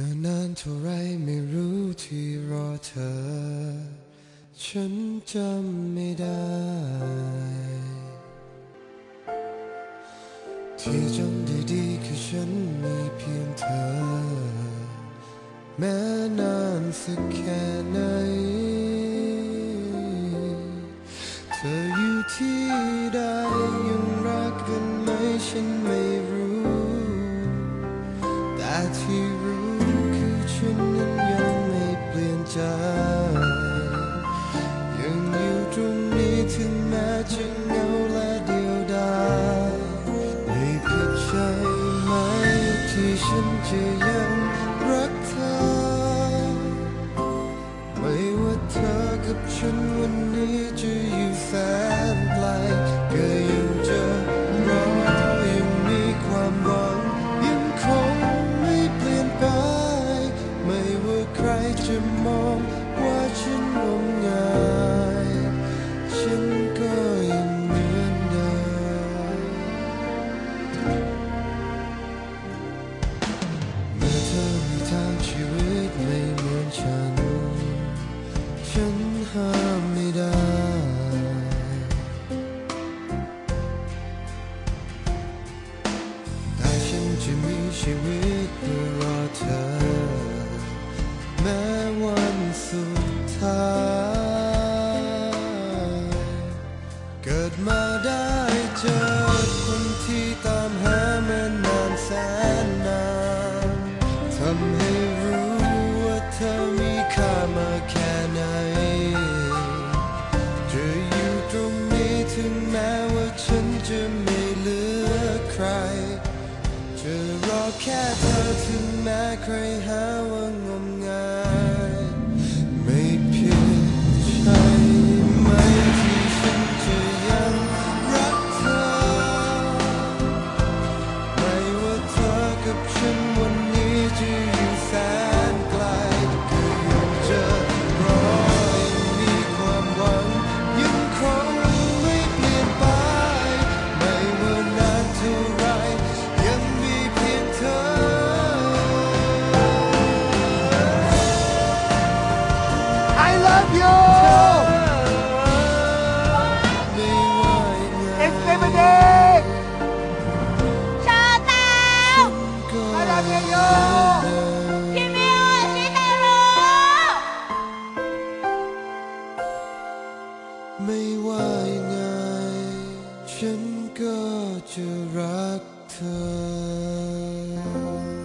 นานนานเท่าไรไม่รู้ที่รอเธอ ฉันจำไม่ได้ ที่จำได้ดีคือฉันมีเพียงเธอ แม้นานสักแค่ไหน เธออยู่ที่ใดยังรักกันไหมฉันไม่ ยังอยู่ตรงนี้ถึงแม้จะเหงาและเดียวดายไม่ผิดใจไหมที่ฉันจะยังรักเธอ ไม่ว่าเธอกับฉันวันนี้จะอยู่แสนไกลก็ยังจะรอยังมีความหวังยังคงไม่เปลี่ยนไป ไม่ว่าใครจะมอง เมื่อเธอทางชีวิตไม่เหมือนฉัน ฉันห้ามไม่ได้ แต่ฉันจะมีชีวิตเพื่อรอเธอ แม้วันสุดท้าย เกิดมาได้เจอำให้รู้ว่าเธอมีค่ามาแค่ไหนจะอยู่ตรงนี้ถึงแม้ว่าฉันจะไม่เหลือใคร จะรอแค่เธอถึงแม้ใครหา ฉันก็จะรักเธอ